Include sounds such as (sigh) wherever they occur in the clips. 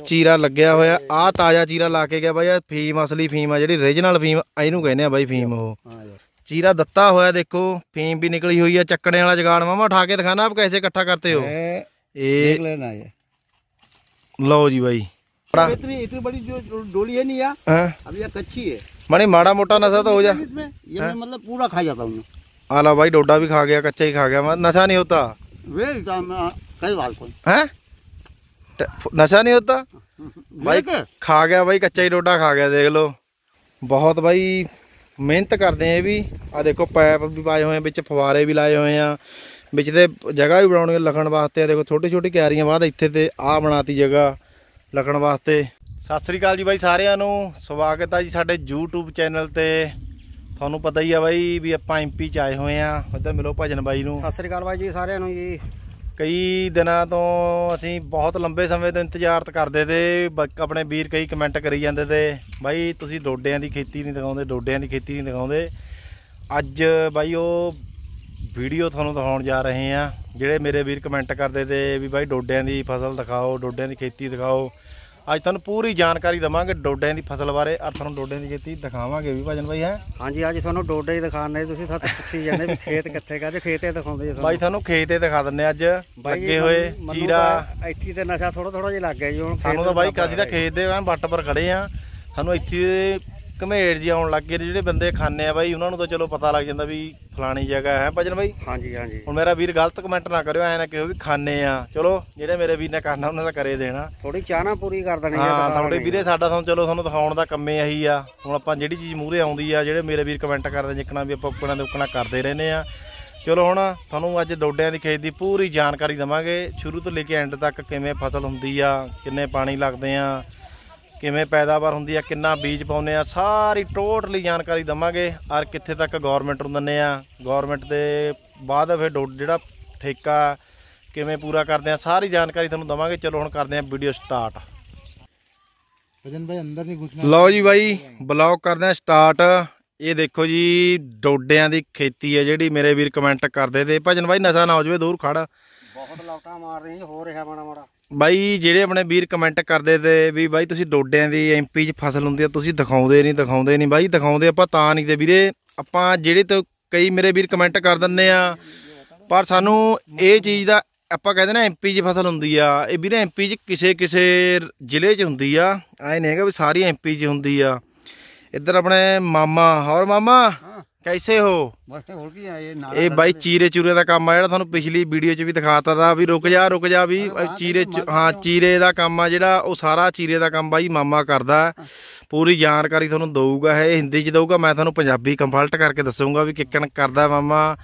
ਚੀਰਾ ਲੱਗਿਆ ਹੋਇਆ ਆ ਤਾਜ਼ਾ ਚੀਰਾ ਲਾ ਕੇ ਗਿਆ ਬਾਈ ਆ ਫੀਮ ਅਸਲੀ ਫੀਮ ਆ ਜਿਹੜੀ ਰੀਜਨਲ ਫੀਮ ਇਹਨੂੰ ਕਹਿੰਦੇ ਆ ਬਾਈ ਫੀਮ ਉਹ हाँ यार ਚੀਰਾ ਦਿੱਤਾ ਹੋਇਆ ਦੇਖੋ ਫੀਮ ਵੀ ਨਿਕਲੀ ਹੋਈ ਆ ਚੱਕਣੇ ਵਾਲਾ ਜਗਾੜ ਮਾਮਾ ਉਠਾ ਕੇ ਦਿਖਾਣਾ ਆਪ कैसे इकट्ठा करते हो है, ਇਹ देख लेना ये ਲਓ ਜੀ ਬਾਈ ਬੜਾ इतनी इतनी बड़ी जो डोली है नहीं यार ਹਾਂ अब ये कच्ची है ਮਣੀ ਮਾੜਾ ਮੋਟਾ ਨਸ਼ਾ ਤਾਂ ਹੋ ਜਾ इसमें ये मैं मतलब पूरा खा जाता हूँ ਆ ਲਾ ਬਾਈ ਡੋਡਾ ਵੀ ਖਾ ਗਿਆ ਕੱਚਾ ਹੀ ਖਾ ਗਿਆ ਮੈਂ ਨਸ਼ਾ ਨਹੀਂ होता वे मैं कई बार को ਹੈ ਨਸ਼ਾ ਨਹੀਂ ਹੁੰਦਾ? ਬਾਈ देख, ਖਾ ਗਿਆ ਬਾਈ ਕੱਚਾ ਹੀ ਡੋਡਾ ਖਾ ਗਿਆ ਦੇਖ ਲਓ। ਬਹੁਤ ਬਾਈ ਮਿਹਨਤ ਕਰਦੇ ਆ ਇਹ ਵੀ। ਆ ਦੇਖੋ ਪਾਈਪ ਵੀ ਪਾਏ ਹੋਏ ਆ ਵਿੱਚ ਫਵਾਰੇ ਵੀ ਲਾਏ ਹੋਏ ਆ। ਵਿੱਚ ਤੇ ਜਗ੍ਹਾ ਵੀ ਬਣਾਉਣੀ ਆ ਲਖਣ ਵਾਸਤੇ। ਆ ਦੇਖੋ ਛੋਟੀ ਛੋਟੀ ਕਿਆਰੀਆਂ ਬਾਅਦ ਇੱਥੇ ਤੇ ਆ ਬਣਾਤੀ ਜਗ੍ਹਾ ਲਖਣ ਵਾਸਤੇ। ਸਤਿ ਸ੍ਰੀ ਅਕਾਲ ਜੀ ਬਾਈ ਸਾਰਿਆਂ ਨੂੰ। ਸਵਾਗਤ ਆ ਜੀ ਸਾਡੇ YouTube ਚੈਨਲ ਤੇ। ਤੁਹਾਨੂੰ ਪਤਾ ਹੀ ਆ ਬਾਈ ਵੀ ਆਪਾਂ ਐਮਪੀ ਚ ਆਏ ਹੋਏ ਆ। ਇੱਧਰ ਮਿਲੋ ਭਜਨ ਬਾਈ ਨੂੰ। ਸਤਿ ਸ੍ਰੀ ਅਕਾਲ ਬਾਈ ਜੀ ਸਾਰਿਆਂ ਨੂੰ ਜੀ। ਕਈ ਦਿਨਾਂ ਤੋਂ ਅਸੀਂ ਬਹੁਤ ਲੰਬੇ ਸਮੇਂ ਤੋਂ ਇੰਤਜ਼ਾਰ ਕਰਦੇ ਤੇ ਬ- ਆਪਣੇ ਵੀਰ ਕਈ ਕਮੈਂਟ ਕਰੀ ਜਾਂਦੇ ਤੇ, ਬਾਈ ਤੁਸੀਂ ਡੋਡਿਆਂ ਦੀ ਖੇਤੀ ਨਹੀਂ ਦਿਖਾਉਂਦੇ, ਡੋਡਿਆਂ ਦੀ ਖੇਤੀ ਨਹੀਂ ਦਿਖਾਉਂਦੇ। ਅੱਜ ਬਾਈ ਉਹ ਵੀਡੀਓ ਤੁਹਾਨੂੰ ਦਿਖਾਉਣ ਜਾ ਰਹੇ ਆ ਜਿਹੜੇ ਮੇਰੇ ਵੀਰ ਕਮੈਂਟ ਕਰਦੇ ਤੇ ਵੀ ਬਾਈ ਡੋਡਿਆਂ ਦੀ ਫਸਲ ਦਿਖਾਓ, ਡੋਡਿਆਂ ਦੀ ਖੇਤੀ ਦਿਖਾਓ। ਅੱਜ ਤੁਹਾਨੂੰ ਪੂਰੀ ਜਾਣਕਾਰੀ ਦਵਾਂਗੇ ਡੋਡਿਆਂ ਦੀ ਫਸਲ ਬਾਰੇ ਔਰ ਤੁਹਾਨੂੰ ਡੋਡਿਆਂ ਦੀ ਖੇਤੀ ਦਿਖਾਵਾਂਗੇ ਵੀ ਭਜਨ ਬਾਈ ਹੈ? ਹਾਂਜੀ ਅੱਜ ਤੁਹਾਨੂੰ ਡੋਡੇ ਹੀ ਦਿਖਾਣੇ ਤੁਸੀਂ ਸਾਡੇ ਪੁੱਛੀ ਜਾਂਦੇ ਵੀ ਖੇਤ ਕਿੱਥੇ ਗਾ ਜੇ ਖੇਤੇ ਦਿਖਾਉਂਦੇ ਜੀ ਬਾਈ ਤੁਹਾਨੂੰ ਖੇਤ ਦਿਖਾ ਦਿੰਨੇ ਅੱਜ ਬਾਈ ਜੀ, ਲੱਗੇ ਹੋਏ ਮੈਨੂੰ- ਮੈਨੂੰ ਚੀਰਾ ਤਾਂ ਇੱਥੇ ਤੇ ਨਸ਼ਾ ਥੋੜਾ ਥੋੜਾ ਜਿਹਾ ਲੱਗ ਗਿਆ ਜੀ ਹੁਣ ਸਾਨੂੰ ਤਾਂ ਬਾਈ ਕਾਜੀ ਦਾ ਖੇਤ ਦੇ ਐਨ ਵੱਟ ਪਰ ਖੜੇ ਆ ਸਾਨੂੰ ਇੱਥੇ ਘਮੇੜ ਜੀ ਆਉਣ ਲੱਗ ਗਏ ਨੇ ਜਿਹੜੇ ਬੰਦੇ ਖਾਣੇ ਆ ਬਾਈ ਉਹਨਾਂ ਨੂੰ ਤਾਂ ਚਲੋ ਪਤਾ ਲੱਗ ਜਾਂਦਾ ਵੀ ਫਲਾਣੀ ਜਗ੍ਹਾ ਹੈ। ਭਜਨ ਬਾਈ? ਹਾਂਜੀ ਹਾਂਜੀ। ਹੁਣ ਮੇਰਾ ਵੀਰ ਗਲਤ ਕਮੈਂਟ ਨਾ ਕਰਿਓ ਐ ਨਾ ਕਿਹੋ ਵੀ ਖਾਣੇ ਆ। ਚਲੋ ਜਿਹੜੇ ਮੇਰੇ ਵੀਰ ਨੇ ਕਰਨਾ ਉਹਨਾਂ ਦਾ ਕਰੇ ਦੇਣਾ। ਥੋੜੀ ਚਾਹਨਾ ਪੂਰੀ ਕਰ ਦੇਣੀ ਹਾਂ ਤੁਹਾਡੇ ਵੀਰੇ ਸਾਡਾ ਤੁਹਾਨੂੰ ਚਲੋ ਤੁਹਾਨੂੰ ਦਿਖਾਉਣ ਦਾ ਕੰਮੇ ਇਹੀ ਆ। ਹੁਣ ਆਪਾਂ ਜਿਹੜੀ ਚੀਜ਼ ਮੂਹਰੇ ਆਉਂਦੀ ਆ ਜਿਹੜੇ ਮੇਰੇ ਵੀਰ ਕਮੈਂਟ ਕਰਦੇ ਜਿੱਕਣਾ ਵੀ ਆਪਾਂ ਉੱਕਣਾ ਦੇ ਉੱਕਣਾ ਕਰਦੇ ਰਹਿੰਦੇ ਆ। ਚਲੋ ਹੁਣ ਤੁਹਾਨੂੰ ਅੱਜ ਡੋਡਿਆਂ ਦੀ ਖੇਤ ਦੀ ਪੂਰੀ ਜਾਣਕਾਰੀ ਦਵਾਂਗੇ। ਸ਼ੁਰੂ ਤੋਂ ਲੈ ਕੇ ਐਂਡ ਤੱਕ ਕਿਵੇਂ ਫਸਲ ਹੁੰਦੀ ਆ ਕਿੰਨੇ ਪਾਣੀ ਲੱਗਦੇ ਆ ਕਿਵੇਂ ਪੈਦਾਵਾਰ ਹੁੰਦੀ ਆ ਕਿੰਨਾ ਬੀਜ ਪਾਉਂਦੇ ਆ ਸਾਰੀ ਟੋਟਲੀ ਜਾਣਕਾਰੀ ਦਵਾਂਗੇ। ਔਰ ਕਿੱਥੇ ਤੱਕ ਗਵਰਨਮੈਂਟ ਨੂੰ ਦਿੰਦੇ ਆ ਗਵਰਨਮੈਂਟ ਦੇ ਬਾਅਦ ਫਿਰ ਜਿਹੜਾ ਠੇਕਾ ਕਿਵੇਂ ਪੂਰਾ ਕਰਦੇ ਆ ਸਾਰੀ ਜਾਣਕਾਰੀ ਤੁਹਾਨੂੰ ਦਵਾਂਗੇ। ਚਲੋ ਹੁਣ ਕਰਦੇ ਆ ਵੀਡੀਓ ਸਟਾਰਟ ਭਜਨ ਭਾਈ ਅੰਦਰ ਨਹੀਂ ਘੁਸਣਾ। ਲਓ ਜੀ ਬਾਈ ਬਲੌਗ ਕਰਦੇ ਆ ਸਟਾਰਟ ਇਹ ਦੇਖੋ ਜੀ ਡੋਡਿਆਂ ਦੀ ਖੇਤੀ ਹੈ ਜਿਹੜੀ ਮੇਰੇ ਵੀਰ ਕਮੈਂਟ ਕਰਦੇ ਤੇ। ਭਜਨ ਬਾਈ ਨਸ਼ਾ ਨਾ ਹੋ ਜਾਵੇ ਦੂਰ ਖੜ। ਬਹੁਤ ਲਾਉਟਾ ਮਾਰ ਰਹੀ ਹੋ ਰਿਹਾ ਮਾੜਾ ਮਾੜਾ ਬਾਈ, ਜਿਹੜੇ ਆਪਣੇ ਵੀਰ ਕਮੈਂਟ ਕਰਦੇ ਤੇ ਵੀ ਬਾਈ ਤੁਸੀਂ ਡੋਡਿਆਂ ਦੀ ਐਮਪੀ 'ਚ ਫਸਲ ਹੁੰਦੀ ਆ, ਤੁਸੀਂ ਦਿਖਾਉਂਦੇ ਨਹੀਂ ਦਿਖਾਉਂਦੇ ਨਹੀਂ। ਬਾਈ, ਦਿਖਾਉਂਦੇ ਆਪਾਂ ਤਾਂ ਨਹੀਂ ਤੇ ਵੀਰੇ, ਆਪਾਂ ਜਿਹੜੇ ਤੋਂ ਕਈ ਮੇਰੇ ਵੀਰ ਕਮੈਂਟ ਕਰ ਦਿੰਦੇ ਆ, ਪਰ ਸਾਨੂੰ ਇਹ ਚੀਜ਼ ਦਾ ਆਪਾਂ ਕਹਿੰਦੇ ਨਾ ਐਮਪੀ 'ਚ ਫਸਲ ਹੁੰਦੀ ਆ, ਇਹ ਵੀਰੇ ਐਮਪੀ 'ਚ ਕਿਸੇ ਕਿਸੇ ਜ਼ਿਲ੍ਹੇ 'ਚ ਹੁੰਦੀ ਆ। ਐ ਨਹੀਂ ਹੈਗਾ ਵੀ ਸਾਰੀ ਐਮਪੀ 'ਚ ਹੁੰਦੀ ਆ। ਇੱਧਰ ਆਪਣੇ ਮਾਮਾ, ਹੋਰ ਮਾਮਾ? ਕੈਸੇ ਹੋ? ਬਸ ਹੋਰ ਕੀ ਆ ਇਹ ਇਹ ਬਾਈ ਚੀਰੇ ਚੂਰੇ ਦਾ ਕੰਮ ਆ ਜਿਹੜਾ ਤੁਹਾਨੂੰ ਪਿਛਲੀ ਵੀਡੀਓ 'ਚ ਵੀ ਦਿਖਾਤਾ ਦਾ ਵੀ ਰੁਕ ਜਾ ਰੁਕ ਜਾ ਵੀ ਚੀਰੇ ਹਾਂ ਚੀਰੇ ਦਾ ਕੰਮ ਆ ਜਿਹੜਾ ਉਹ ਸਾਰਾ ਚੀਰੇ ਦਾ ਕੰਮ ਬਾਈ ਮਾਮਾ ਕਰਦਾ। ਪੂਰੀ ਜਾਣਕਾਰੀ ਤੁਹਾਨੂੰ ਦਊਗਾ ਇਹ ਹਿੰਦੀ 'ਚ ਦਊਗਾ ਮੈਂ ਤੁਹਾਨੂੰ ਪੰਜਾਬੀ ਕੰਫਲਟ ਕਰਕੇ ਦੱਸੂਗਾ ਵੀ ਕਿੱਕਣ ਕਰਦਾ ਮਾਮਾ।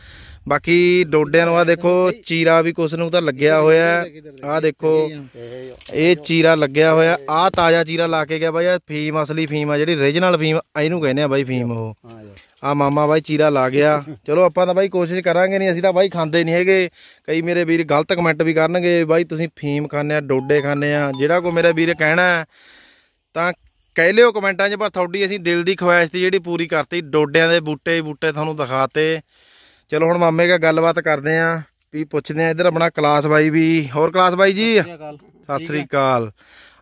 ਬਾਕੀ ਡੋਡਿਆਂ ਨੂੰ ਆ ਦੇਖੋ ਚੀਰਾ ਵੀ ਕੁਛ ਨੂੰ ਤਾਂ ਲੱਗਿਆ ਹੋਇਆ। ਆ ਦੇਖੋ ਇਹ ਚੀਰਾ ਲੱਗਿਆ ਹੋਇਆ। ਆ ਤਾਜ਼ਾ ਚੀਰਾ ਲਾ ਕੇ ਗਿਆ ਬਾਈ ਆ ਫੀਮ ਅਸਲੀ ਫੀਮ ਆ ਜਿਹੜੀ ਰੀਜਨਲ ਫੀਮ ਇਹਨੂੰ ਕਹਿੰਦੇ ਆ ਬਾਈ ਫੀਮ ਉਹ। ਆ ਮਾਮਾ ਬਾਈ ਚੀਰਾ ਲਾ ਗਿਆ। ਚਲੋ ਆਪਾਂ ਤਾਂ ਬਾਈ ਕੋਸ਼ਿਸ਼ ਕਰਾਂਗੇ ਨਹੀਂ ਅਸੀਂ ਤਾਂ ਬਾਈ ਖਾਂਦੇ ਨਹੀਂ ਹੈਗੇ। ਕਈ ਮੇਰੇ ਵੀਰ ਗਲਤ ਕਮੈਂਟ ਵੀ ਕਰਨਗੇ ਬਾਈ ਤੁਸੀਂ ਫੀਮ ਖਾਂਦੇ ਆ ਡੋਡੇ ਖਾਂਦੇ ਆ ਜਿਹੜਾ ਕੋ ਮੇਰਾ ਵੀਰ ਕਹਿਣਾ ਤਾਂ ਕਹਿ ਲਿਓ ਕਮੈਂਟਾਂ 'ਚ ਪਰ ਤੁਹਾਡੀ ਅਸੀਂ ਦਿਲ ਦੀ ਖੁਆਇਸ਼ ਸੀ ਜਿਹੜੀ ਪੂਰੀ ਕਰਤੀ ਡੋਡਿਆਂ ਦੇ ਬੂਟੇ ਬੂਟੇ ਤੁਹਾਨੂੰ ਦਿਖਾਤੇ। ਚਲੋ ਹੁਣ ਮਾਮੇ ਕਾ ਗੱਲਬਾਤ ਕਰਦੇ ਆ ਵੀ ਪੁੱਛਦੇ ਆ ਇੱਧਰ ਆਪਣਾ ਕਲਾਸ ਬਾਈ ਵੀ ਹੋਰ ਕਲਾਸ ਬਾਈ ਜੀ ਸਤਿ ਸ੍ਰੀ ਅਕਾਲ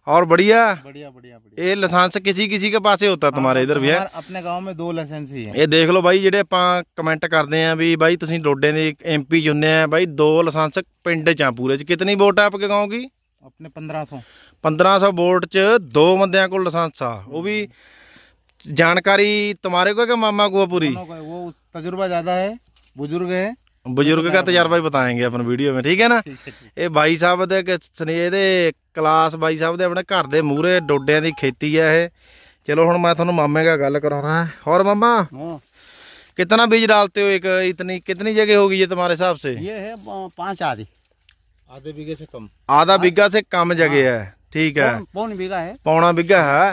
और बढ़िया बढ़िया बढ़िया बढ़िया ये लाइसेंस किसी किसी के पास ही होता है तुम्हारे इधर भी है अपने गांव में दो लाइसेंस ही है ਇਹ ਦੇਖ ਲਓ ਬਾਈ ਜਿਹੜੇ ਆਪਾਂ ਕਮੈਂਟ ਕਰਦੇ ਆਂ ਵੀ ਬਾਈ ਤੁਸੀਂ ਡੋਡੇ ਦੇ ਐਮਪੀ ਚੁਣਨੇ ਆ ਬਾਈ ਦੋ ਲਾਇਸੈਂਸ ਪਿੰਡ ਚ ਆ ਪੂਰੇ ਚ ਕਿਤਨੀ ਵੋਟ ਆ ਆਪਕੇ ਗਾਉਂ ਕੀ अपने पंद्रह सौ 1500 ਵੋਟ ਚ ਦੋ ਬੰਦਿਆਂ ਕੋਲ ਲਾਇਸੈਂਸ ਆ ਉਹ ਵੀ ਜਾਣਕਾਰੀ ਤੁਹਾਰੇ ਕੋਲ ਕਿ ਮਾਮਾ ਕੋਲ पूरी वो तजुर्बा ज्यादा है बुजुर्ग है ਬਜ਼ੁਰਗ ਦਾ ਤਜਰਬਾ ਹੀ ਬਤਾਏਗੇ ਆਪਾਂ ਵੀਡੀਓ ਵਿੱਚ ਠੀਕ ਹੈ ਨਾ ਇਹ ਬਾਈ ਸਾਹਿਬ ਦੇ ਇੱਕ ਸਨੇਹ ਦੇ ਕਲਾਸ ਬਾਈ ਸਾਹਿਬ ਦੇ ਆਪਣੇ ਘਰ ਦੇ ਮੂਹਰੇ ਡੋਡਿਆਂ ਦੀ ਖੇਤੀ ਹੈ ਇਹ ਚਲੋ ਹੁਣ ਮੈਂ ਤੁਹਾਨੂੰ ਮਾਮੇ ਦਾ ਗੱਲ ਕਰਾਉਣਾ ਹੈ ਹੋਰ ਮਾਮਾ कितना बीज डालते हो एक इतनी कितनी जगह होगी ये तुम्हारे हिसाब से ये है पाँच आदि आधे बीघे से कम आधा बीघा से कम जगह है ठीक है पौन बीघा है पौना बीघा है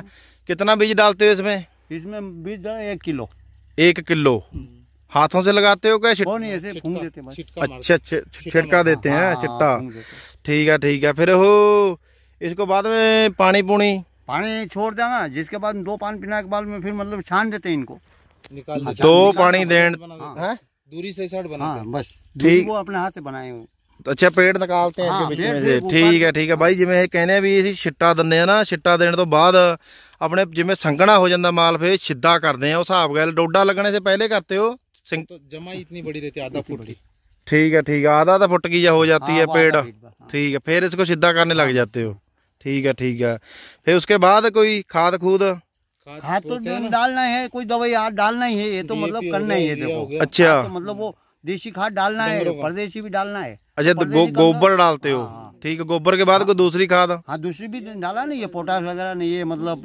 कितना बीज डालते हो इसमें इसमें बीज एक किलो एक किलो हाथों से लगाते हो क्या छिट- पौन ऐसे फूंक देते हैं बस अच्छा छि- छिड़का देते हैं हाँ, चिट्टा फूंक देते हैं। ठीक है ठीक है फिर हो इसको बाद में पानी पुणी पानी छोड़ देना जिसके बाद दो पानी पीने के बाद में फिर मतलब छान देते हैं इनको निकाल हाँ, दो निकाल पानी के देन हाँ, हैं दूरी से साइड बना हाँ बस ठीक। वो अपने हाथ से बनाए हुए ਅੱਛਾ ਪੇੜ ਨਿਕਾਲਤੇ ਆ ਹਾਂ, इसके बीच पेड़ में से से ऊपर- ਠੀਕ ਹੈ ਠੀਕ ਹੈ ਬਾਈ ਜਿਵੇਂ ਇਹ ਕਹਿੰਦੇ ਆ ਵੀ ਅਸੀਂ ਛਿੱਟਾ ਦਿੰਨੇ ਆ ਨਾ ਛਿੱਟਾ ਦੇਣ ਤੋਂ ਬਾਅਦ ਆਪਣੇ ਜਿਵੇਂ ਸੰਘਣਾ ਹੋ ਜਾਂਦਾ ਮਾਲ ਫੇਰ ਸਿੱਧਾ ਕਰਦੇ ਆ ਉਹ ਹਿਸਾਬ ਗੱਲ ਡੋਡਾ ਲੱਗਣੇ ਸੇ ਪਹਿਲੇ करते हो सिंग- तो जमा इतनी बड़ी रहती है आधा फुट की ठीक है ठीक है। आधा तो फुट की जा हो जाती हाँ, है पेड़। आधा हाँ। ठीक है फिर इसको सीधा करने लग जाते हो। ठीक है ठीक है। फिर उसके बाद कोई खाद खूद? खाद तो डालना है कोई दवाई यार डालना ही है ये तो मतलब करना ही है हो देखो अच्छा। तो मतलब वो देसी खाद डालना है परदेसी भी डालना है। अच्छा तो गोबर डालते हो हाँ, ठीक है गोबर के बाद कोई दूसरी खाद? हाँ दूसरी भी डाला नहीं ये पोटास वगैरह नहीं ये मतलब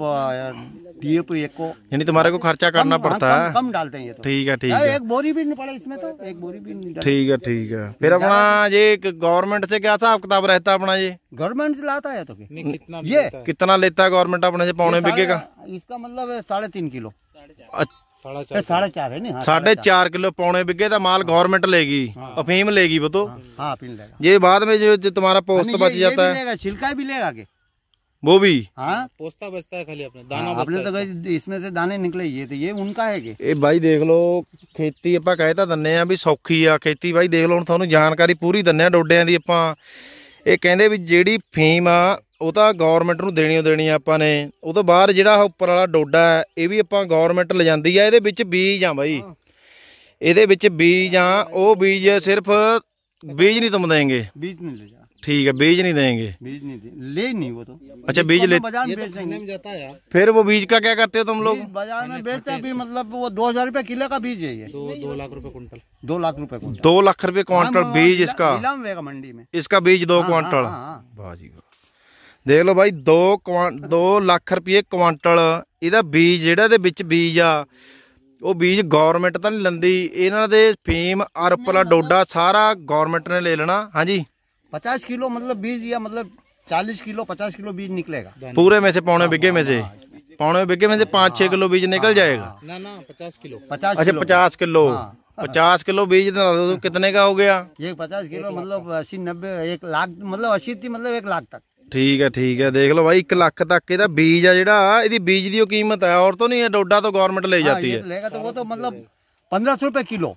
डीएपी एक को। यानी तुम्हारे को खर्चा करना कम- पड़ता हाँ, है? कम, कम डालते हैं ये तो। ठीक है ठीक है। एक बोरी भी नहीं पड़ा इसमें तो एक बोरी भी नहीं ठीक है ठीक है। फिर अपना ये गवर्नमेंट से क्या हिसाब किताब रहता है अपना ये? गवर्नमेंट से लाता है तो कितना ये लेता कितना लेता है गवर्नमेंट अपने से पौने बिगे का? इसका मतलब साढ़े तीन किलो। अच्छा, साढ़ा ये चार साढ़े चार है नहीं हाँ, साढ़े चार किलो पौने बिगे का माल गवर्नमेंट लेगी अफीम लेगी वो तो हाँ पिन लेगा ये बाद में जो, जो तुम्हारा पोस्ट नहीं, बच ये- ये जाता भी है लेगा छिलका भी लेगा के वो भी हाँ पोस्ता बचता है खाली अपने दाना हाँ, बचता आपने है तो कही इसमें से दाने निकले ये तो ये उनका है कि ਇਹ ਬਾਈ ਦੇਖ ਲਓ ਖੇਤੀ ਆਪਾਂ ਕਹਿ ਤਾਂ ਦਿੰਨੇ ਆ ਵੀ ਸੌਖੀ ਆ ਖੇਤੀ ਬਾਈ ਦੇਖ ਲਓ ਹੁਣ ਤੁਹਾਨੂੰ ਜਾਣਕਾਰੀ ਪੂਰੀ ਦਿੰਨੇ ਆ ਡੋਡਿਆਂ ਦੀ ਆਪਾਂ ਇਹ ਕਹਿੰਦੇ ਵੀ ਜਿਹੜੀ ਫੀਮ ਆ ਉਹ ਤਾਂ ਗਵਰਨਮੈਂਟ ਨੂੰ ਦੇਣੀ ਓ ਦੇਣੀ ਆ ਆਪਾਂ ਨੇ ਉਹ ਤੋਂ ਬਾਅਦ ਜਿਹੜਾ ਆਹ ਉੱਪਰ ਵਾਲਾ ਡੋਡਾ ਹੈ ਇਹ ਵੀ ਆਪਾਂ ਗਵਰਨਮੈਂਟ ਲਿਜਾਂਦੀ ਆ ਇਹਦੇ ਵਿੱਚ ਬੀਜ ਆ ਬਾਈ ਇਹਦੇ ਵਿੱਚ ਬੀਜ ਆ ਉਹ ਬੀਜ ਸਿਰਫ ਬੀਜ ਨਹੀਂ ਤੁਮ ਦੇਂਗੇ बीज नहीं ले जा ठीक है बीज नहीं देंगे बीज नहीं दे, ले नहीं वो तो अच्छा बीज ले बाजार में ये तो बेच खाने देंगे में जाता है यार फिर वो बीज का क्या करते हो तुम लोग बीज बाजार में बेचते हैं फिर मतलब वो दो हजार रूपए किलो का बीज है ये दो दो लाख रुपए कुंटल दो लाख रुपए कुंटल दो लाख रुपए क्वांटल हम, बीज नीला- इसका नीलाम होएगा मंडी में इसका बीज दो हाँ, क्वांटल हाँ, हाँ, ਵਾਹ ਜੀ ਵਾਹ ਦੇਖ ਲਓ ਬਾਈ 2 2 ਲੱਖ ਰੁਪਏ ਕੁਆਂਟਲ ਇਹਦਾ ਬੀਜ ਜਿਹੜਾ ਇਹਦੇ ਵਿੱਚ ਬੀਜ ਆ ਉਹ ਬੀਜ ਗਵਰਨਮੈਂਟ ਤਾਂ ਨਹੀਂ ਲੰਦੀ ਇਹਨਾਂ ਦੇ ਫੀਮ ਔਰ ਉੱਪਰਲਾ ਡੋਡਾ ਸਾਰਾ ਗਵਰਨਮੈਂਟ ਨੇ ਲੈ ਲੈਣਾ ਹਾਂਜੀ पचास किलो मतलब बीज या मतलब चालीस किलो पचास किलो बीज निकलेगा पूरे में से पौने बिगे में से पौने बिगे में से पाँच छः किलो बीज निकल जाएगा ना ना पचास किलो पचास अच्छा किलो पचास किलो हाँ। पचास किलो बीज तो कितने का हो गया ये पचास किलो मतलब अस्सी नब्बे एक लाख मतलब अस्सी थी मतलब एक लाख तक ਠੀਕ ਹੈ ਠੀਕ ਹੈ ਦੇਖ ਲਓ ਬਾਈ 1 ਲੱਖ ਤੱਕ ਇਹਦਾ ਬੀਜ ਆ ਜਿਹੜਾ ਇਹਦੀ ਬੀਜ ਦੀ ਉਹ ਕੀਮਤ ਹੈ ਔਰ ਤੋਂ ਨਹੀਂ ਇਹ ਡੋਡਾ ਤੋਂ ਗਵਰਨਮੈਂਟ ले हाँ, जाती ये है तो लेगा तो वो तो मतलब पंद्रह सौ रुपए किलो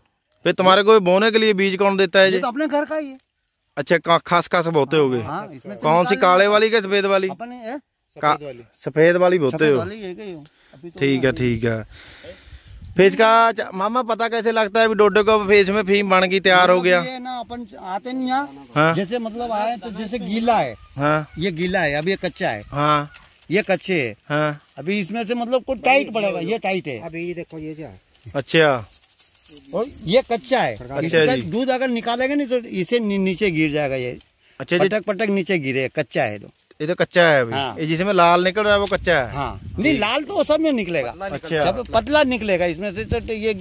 फिर तुम्हारे को बोने के लिए बीज कौन देता है ये जी तो अपने घर का ही है अच्छा का- खास खास बोते हो गए हाँ इसमें से कौन सी निकालने काले वाली के सफेद वाली अपने है का- सफेद वाली सफेद वाली बोते सफेद हो वाली है कि ये? अभी तो ठीक है ठीक है फिर इसका च- मामा पता कैसे लगता है भी डोडे को फेस में फीम बन गई तैयार हो गया? ये ना अपन आते नहीं यहाँ। हाँ। जैसे मतलब आए तो जैसे गीला है। हाँ। ये गीला है अभी ये कच्चा है। हाँ। ये कच्चे है। हाँ। अभी इसमें से मतलब कुछ टाइट पड़ेगा ये टाइट है। अभी ये देखो ये क्या अच्छा। और ये कच्चा है। अच्छा दूध अगर निकालेगा नहीं तो इसे नीचे गिर जाएगा ये। अच्छा पटक पटक नीचे गिरे कच्चा है तो। ये तो कच्चा है अभी। हाँ। जिसमें लाल निकल रहा है वो कच्चा है। हाँ। नहीं लाल तो सब में निकलेगा। अच्छा। सब पतला निकलेगा। इसमें से तो, तो ये